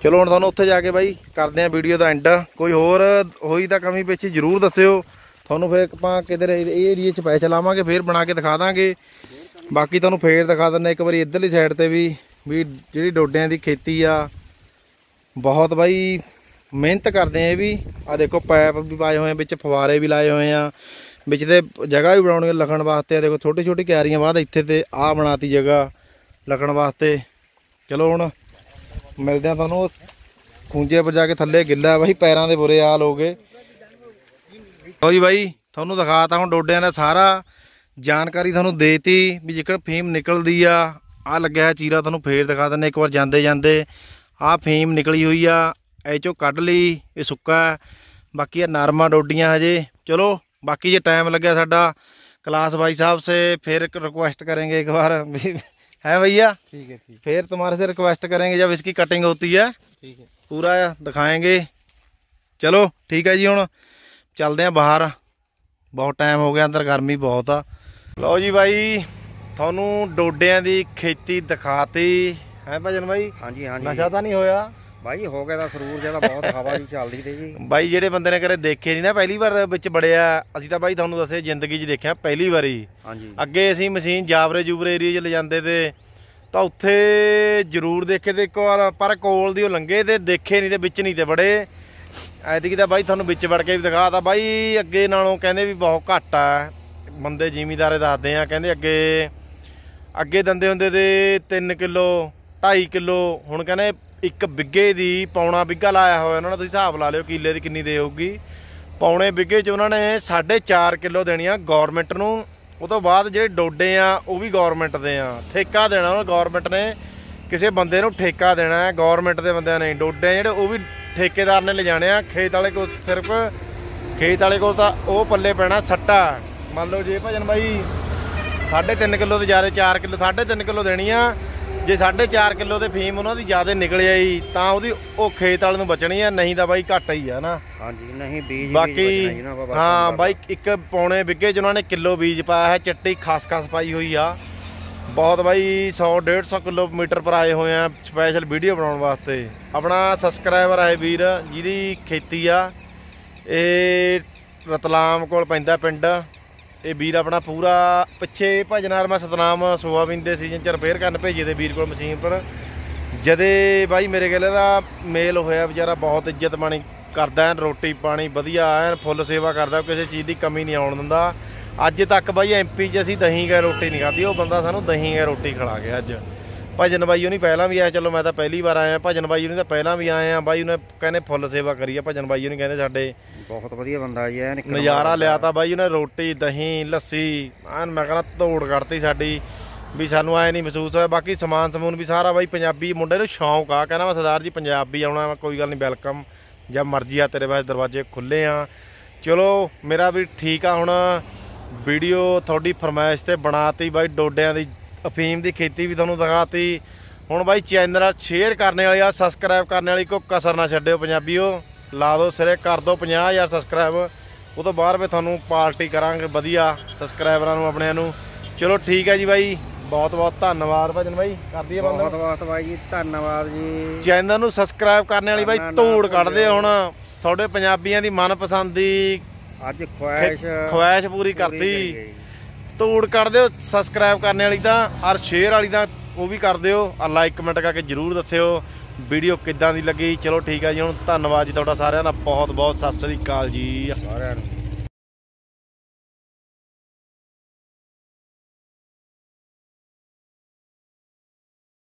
ਚਲੋ ਹੁਣ ਤੁਹਾਨੂੰ ਉੱਥੇ ਜਾ ਕੇ ਬਾਈ ਕਰਦੇ ਆ ਵੀਡੀਓ ਦਾ ਐਂਡ ਕੋਈ ਹੋਰ ਹੋਈ ਤਾਂ ਕਮੀ ਪੇਛੀ ਜ਼ਰੂਰ ਦੱਸਿਓ ਤੁਹਾਨੂੰ ਫੇਰ ਆਪਾਂ ਕਿਧਰ ਇਹ ਏਰੀਏ 'ਚ ਪੈ ਚਲਾਵਾਂਗੇ ਫੇਰ ਬਣਾ ਕੇ ਦਿਖਾ ਦਾਂਗੇ ਬਾਕੀ ਤੁਹਾਨੂੰ ਫੇਰ ਦਿਖਾ ਦਿੰਦੇ ਇੱਕ ਵਾਰੀ ਇੱਧਰਲੀ ਸਾਈਡ ਤੇ ਵੀ ਵੀ ਜਿਹੜੀ ਡੋਡਿਆਂ ਦੀ ਖੇਤੀ ਆ, ਬਹੁਤ ਬਾਈ ਮਿਹਨਤ ਕਰਦੇ ਆ ਇਹ ਵੀ। ਆ ਦੇਖੋ ਪਾਈਪ ਵੀ ਪਾਏ ਹੋਏ ਆ, ਵਿੱਚ ਫਵਾਰੇ ਵੀ ਲਾਏ ਹੋਏ ਆ। ਵਿੱਚ ਤੇ ਜਗ੍ਹਾ ਵੀ ਬਣਾਉਣੀ ਆ ਲਖਣ ਵਾਸਤੇ। ਆ ਦੇਖੋ ਛੋਟੀ ਛੋਟੀ ਕਿਆਰੀਆਂ ਬਾਅਦ ਇੱਥੇ ਤੇ ਆ ਬਣਾਤੀ ਜਗ੍ਹਾ ਲਖਣ ਵਾਸਤੇ। ਚਲੋ ਹੁਣ ਮਿਲਦੇ ਆ ਤੁਹਾਨੂੰ। ਖੂੰਜੇ ਪਰ ਜਾ ਕੇ ਥੱਲੇ ਗਿੱਲਾ ਬਾਈ, ਪੈਰਾਂ ਦੇ ਬੁਰੇ ਹਾਲ ਹੋ ਗਏ। ਲਓ ਜੀ ਬਾਈ, ਤੁਹਾਨੂੰ ਦਿਖਾਤਾ ਹੁਣ ਡੋਡਿਆਂ ਦਾ ਸਾਰਾ। ਜਾਣਕਾਰੀ ਤੁਹਾਨੂੰ ਦੇਤੀ ਵੀ ਜੇਕਰ ਫੀਮ ਨਿਕਲਦੀ ਆ ਆ ਲੱਗਿਆ ਹੈ ਚੀਰਾ ਤੁਹਾਨੂੰ ਫੇਰ ਦਿਖਾ ਦਿੰਦੇ ਇੱਕ ਵਾਰ ਜਾਂਦੇ ਜਾਂਦੇ ਆ ਫੀਮ ਨਿਕਲੀ ਹੋਈ ਆ ਇਹ ਚੋਂ ਕੱਢ ਲਈ ਇਹ ਸੁੱਕਾ ਹੈ। ਬਾਕੀ ਇਹ ਨਰਮਾ ਡੋਡੀਆਂ ਹਜੇ ਚਲੋ ਬਾਕੀ ਜੇ ਟਾਈਮ ਲੱਗਿਆ ਸਾਡਾ क्लास भाई साहब से फिर रिक्वेस्ट करेंगे एक बार है भैया ठीक है ठीक फिर तुम्हारे से रिक्वेस्ट करेंगे जब इसकी कटिंग होती है ठीक है पूरा दिखाएंगे ਚਲੋ ਠੀਕ ਹੈ ਜੀ ਹੁਣ ਚੱਲਦੇ ਆ ਬਾਹਰ ਬਹੁਤ ਟਾਈਮ ਹੋ ਗਿਆ ਅੰਦਰ ਗਰਮੀ ਬਹੁਤ ਆ ਲਓ ਜੀ ਬਾਈ ਤੁਹਾਨੂੰ ਡੋਡਿਆਂ ਦੀ ਖੇਤੀ ਦਿਖਾਤੀ। ਹੈ ਭਜਨ ਬਾਈ? ਹਾਂਜੀ ਹਾਂਜੀ। ਨਸ਼ਾ ਤਾਂ ਨਹੀਂ ਹੋਇਆ? ਭਾਈ ਹੋ ਗਿਆ ਦਾ ਸਰੂਰ ਜਿਹੜਾ ਬਹੁਤ ਹਵਾ ਜੀ ਚੱਲਦੀ ਤੇ ਜੀ। ਬਾਈ ਜਿਹੜੇ ਬੰਦੇ ਨੇ ਕਦੇ ਦੇਖੇ ਨਹੀਂ ਨਾ ਪਹਿਲੀ ਵਾਰ ਵਿੱਚ ਬੜਿਆ ਅਸੀਂ ਤਾਂ ਬਾਈ ਤੁਹਾਨੂੰ ਦੱਸਿਆ ਜ਼ਿੰਦਗੀ 'ਚ ਦੇਖਿਆ ਪਹਿਲੀ ਵਾਰੀ। ਹਾਂਜੀ। ਅੱਗੇ ਅਸੀਂ ਮਸ਼ੀਨ ਜਾਵਰੇ ਜੂਵਰੇ ਏਰੀਆ 'ਚ ਲੈ ਜਾਂਦੇ ਤੇ ਤਾਂ ਉੱਥੇ ਜ਼ਰੂਰ ਦੇਖੇ ਤੇ ਇੱਕ ਵਾਰ ਪਰ ਕੋਲ ਦੀ ਉਹ ਲੰਗੇ ਤੇ ਦੇਖੇ ਨਹੀਂ ਤੇ ਵਿੱਚ ਨਹੀਂ ਤੇ ਬੜੇ ਐਤਕੀ ਤਾਂ ਬਾਈ ਤੁਹਾਨੂੰ ਵਿੱਚ ਵੜ ਕੇ ਵੀ ਦਿਖਾਤਾ ਬਾਈ ਅੱਗੇ ਨਾਲੋਂ ਕਹਿੰਦੇ ਵੀ ਬਹੁਤ ਘੱਟ ਆ। ਬੰਦੇ ਜ਼ਿਮੀਦਾਰੇ ਦੱਸਦੇ ਆ, ਕਹਿੰਦੇ ਅੱਗੇ ਅੱਗੇ ਦੰਦੇ ਹੁੰਦੇ ਤੇ 3 ਕਿਲੋ 2.5 ਕਿਲੋ, ਹੁਣ ਕਹਿੰਦੇ ਇੱਕ ਬਿੱਗੇ ਦੀ ਪੌਣਾ ਬਿੱਗਾ ਲਾਇਆ ਹੋਇਆ ਉਹਨਾਂ ਨੇ, ਤੁਸੀਂ ਹਿਸਾਬ ਲਾ ਲਿਓ ਕਿੱਲੇ ਦੀ ਕਿੰਨੀ ਦੇ ਹੋਊਗੀ ਪੌਣੇ ਬਿੱਗੇ 'ਚ ਉਹਨਾਂ ਨੇ 4.5 ਕਿਲੋ ਆ ਗਵਰਨਮੈਂਟ ਨੂੰ, ਉਹ ਤੋਂ ਬਾਅਦ ਜਿਹੜੇ ਡੋਡੇ ਆ, ਉਹ ਵੀ ਗਵਰਨਮੈਂਟ ਦੇ ਆ। ਠੇਕਾ ਦੇਣਾ ਉਹਨਾਂ ਗਵਰਨਮੈਂਟ ਨੇ ਕਿਸੇ ਬੰਦੇ ਨੂੰ ਠੇਕਾ ਦੇਣਾ ਹੈ ਗਵਰਨਮੈਂਟ ਦੇ ਬੰਦਿਆਂ ਨੇ। ਡੋਡੇ ਜਿਹੜੇ, ਉਹ ਵੀ ਠੇਕੇਦਾਰ ਨੇ ਲਿਜਾਣੇ ਆ, ਖੇਤ ਵਾਲੇ ਕੋਲ ਸਿਰਫ, ਖੇਤ ਵਾਲੇ ਕੋਲ ਤਾਂ ਉਹ ਪੱਲੇ ਪੈਣਾ ਸੱਟਾ। ਮੰਨ ਲਓ ਜੇ ਭਜਨ ਬਾਈ 3.5 ਕਿਲੋ ਦੇ ਜ਼ਿਆਦਾ 4 ਕਿਲੋ 3.5 ਕਿਲੋ ਦੇਣੀ ਆ ਜੇ 4.5 ਕਿਲੋ ਦੇ ਫੀਮ ਉਹਨਾਂ ਦੀ ਜ਼ਿਆਦਾ ਨਿਕਲ ਆਈ ਤਾਂ ਉਹਦੀ ਉਹ ਖੇਤ ਵਾਲੇ ਨੂੰ ਬਚਣੀ ਆ ਨਹੀਂ ਤਾਂ ਬਾਈ ਘੱਟ ਹੀ ਆ ਨਾ। ਹਾਂਜੀ ਨਹੀਂ ਬੀਜ ਬਾਕੀ ਹਾਂ ਬਾਈ ਇੱਕ ਪੌਣੇ ਵਿੱਗੇ ਜਿਨ੍ਹਾਂ ਨੇ ਕਿਲੋ ਬੀਜ ਪਾਇਆ ਹੈ ਚਿੱਟੀ ਖਸ-ਖਸ ਪਾਈ ਹੋਈ ਆ। ਬਹੁਤ ਬਾਈ 100 150 ਕਿਲੋਮੀਟਰ ਪਰ ਆਏ ਹੋਏ ਆ ਸਪੈਸ਼ਲ ਵੀਡੀਓ ਬਣਾਉਣ ਵਾਸਤੇ। ਆਪਣਾ ਸਬਸਕ੍ਰਾਈਬਰ ਹੈ ਵੀਰ ਜਿਹਦੀ ਖੇਤੀ ਆ। ਇਹ ਰਤਲਾਮ ਕੋਲ ਪੈਂਦਾ ਪਿੰਡ। ਇਹ ਵੀਰ ਆਪਣਾ ਪੂਰਾ ਪਿੱਛੇ ਭਜਨਾਰ ਮੈਂ ਸਤਨਾਮ ਸੋਆਬੀਨ ਦੇ ਸੀਜ਼ਨ ਚ ਰਿਪੇਅਰ ਕਰਨ ਭੇਜੇ ਦੇ ਵੀਰ ਕੋਲ ਮਸ਼ੀਨ ਪਰ। ਜਦੇ ਬਾਈ ਮੇਰੇ ਕੋਲ ਦਾ ਮੇਲ ਹੋਇਆ ਵਿਚਾਰਾ ਬਹੁਤ ਇੱਜ਼ਤ ਬਾਣੀ ਕਰਦਾ ਐਨ, ਰੋਟੀ ਪਾਣੀ ਵਧੀਆ ਐਨ, ਫੁੱਲ ਸੇਵਾ ਕਰਦਾ, ਕਿਸੇ ਚੀਜ਼ ਦੀ ਕਮੀ ਨਹੀਂ ਆਉਣ ਦਿੰਦਾ। ਅੱਜ ਤੱਕ ਬਾਈ ਐਮਪੀ 'ਚ ਅਸੀਂ ਦਹੀਂ ਗਏ ਰੋਟੀ ਨਹੀਂ ਖਾਧੀ, ਉਹ ਬੰਦਾ ਸਾਨੂੰ ਦਹੀਂ ਗਏ ਰੋਟੀ ਖਿਲਾ ਗਿਆ ਅੱਜ। ਭਜਨ ਬਾਈ ਉਹਨੀ ਪਹਿਲਾਂ ਵੀ ਆਇਆ ਚਲੋ ਮੈਂ ਤਾਂ ਪਹਿਲੀ ਵਾਰ ਆਇਆ ਭਜਨ ਬਾਈ ਉਹਨੀ ਤਾਂ ਪਹਿਲਾਂ ਵੀ ਆਏ ਆ। ਬਾਈ ਉਹਨੇ ਕਹਿੰਦੇ ਫੁੱਲ ਸੇਵਾ ਕਰੀ ਆ ਭਜਨ ਬਾਈ ਉਹਨੀ ਕਹਿੰਦੇ ਸਾਡੇ। ਬਹੁਤ ਵਧੀਆ ਬੰਦਾ ਜੀ ਐਨ ਨਜ਼ਾਰਾ। ਲਿਆ ਤਾਂ ਬਾਈ ਉਹਨੇ ਰੋਟੀ ਦਹੀਂ ਲੱਸੀ ਐਨ ਮੈਂ ਕਹਿੰਦਾ ਤੋੜ ਕੱਢਤੀ ਸਾਡੀ ਵੀ ਸਾਨੂੰ ਐ ਨਹੀਂ ਮਹਿਸੂਸ ਹੋਇਆ। ਬਾਕੀ ਸਮਾਨ ਸਮੂਨ ਵੀ ਸਾਰਾ ਬਾਈ ਪੰਜਾਬੀ ਮੁੰਡੇ ਨੂੰ ਸ਼ੌਂਕ ਆ। ਕਹਿੰਦਾ ਮੈਂ ਸਰਦਾਰ ਜੀ ਪੰਜਾਬੀ ਆਉਣਾ ਕੋਈ ਗੱਲ ਨਹੀਂ ਵੈਲਕਮ। ਜਦ ਮਰਜ਼ੀ ਆ ਤੇਰੇ ਵਾਸਤੇ ਦਰਵਾਜ਼ੇ ਖੁੱਲੇ ਆ। ਚਲੋ ਮੇਰਾ ਵੀ ਠੀਕ ਆ ਹੁਣ। ਵੀਡੀਓ ਤੁਹਾਡੀ ਫਰਮਾਇਸ਼ ਤੇ ਬਣਾਤੀ ਬਾਈ ਡੋਡਿਆਂ ਦੀ ਅਫੀਮ ਦੀ ਖੇਤੀ ਵੀ ਤੁਹਾਨੂੰ ਦਿਖਾਤੀ। ਹੁਣ ਬਾਈ ਚੈਨਲ ਸ਼ੇਅਰ ਕਰਨੇ ਵਾਲੇ ਆ ਸਬਸਕ੍ਰਾਈਬ ਕਰਨੇ ਵਾਲੀ ਕੋਈ ਕਸਰ ਨਾ ਛੱਡਿਓ ਪੰਜਾਬੀਓ। ਲਾ ਦਿਓ ਸਿਰੇ ਕਰ ਦਿਓ 50000 ਸਬਸਕ੍ਰਾਈਬ ਉਹ ਤੋਂ ਬਾਅਦ ਵੀ ਤੁਹਾਨੂੰ ਪਾਰਟੀ ਕਰਾਂਗੇ ਵਧੀਆ ਸਬਸਕ੍ਰਾਈਬਰਾਂ ਨੂੰ ਆਪਣਿਆਂ ਨੂੰ। ਚਲੋ ਠੀਕ ਹੈ ਜੀ ਬਾਈ ਬਹੁਤ ਬਹੁਤ ਧੰਨਵਾਦ ਭਜਨ ਬਾਈ। ਕਰਦੀ ਹੈ ਬਹੁਤ ਬੰਦਾ। ਬਹੁਤ ਬਾਈ ਜੀ ਧੰਨਵਾਦ ਜੀ। ਚੈਨਲ ਨੂੰ ਸਬਸਕ੍ਰਾਈਬ ਕਰਨ ਵਾਲੀ ਬਾਈ ਧੂੜ ਕੱਢਦੇ ਹੁਣ। ਤੁਹਾਡੇ ਪੰਜਾਬੀਆਂ ਦੀ ਮਨਪਸੰਦ ਦੀ ਅੱਜ ਖੁਆਇਸ਼ ਖੁਆਇਸ਼ ਪੂਰੀ ਕਰਤੀ। ਕਰੀ ਧੂੜ ਕੱਢ ਦਿਓ ਸਬਸਕ੍ਰਾਈਬ ਕਰਨ ਵਾਲੀ ਤਾਂ, ਔਰ ਸ਼ੇਅਰ ਵਾਲੀ ਤਾਂ ਉਹ ਵੀ ਕਰ ਦਿਓ, ਔਰ ਲਾਈਕ ਕਮੈਂਟ ਕਰਕੇ ਜਰੂਰ ਦੱਸਿਓ ਵੀਡੀਓ ਕਿੱਦਾਂ ਦੀ ਲੱਗੀ। ਚਲੋ ਠੀਕ ਹੈ ਜੀ, ਹੁਣ ਧੰਨਵਾਦ ਜੀ ਤੁਹਾਡਾ ਸਾਰਿਆਂ ਦਾ। ਬਹੁਤ ਬਹੁਤ ਸਤਿ ਸ੍ਰੀ ਅਕਾਲ ਜੀ। ਸਾਰਿਆਂ ਨੂੰ।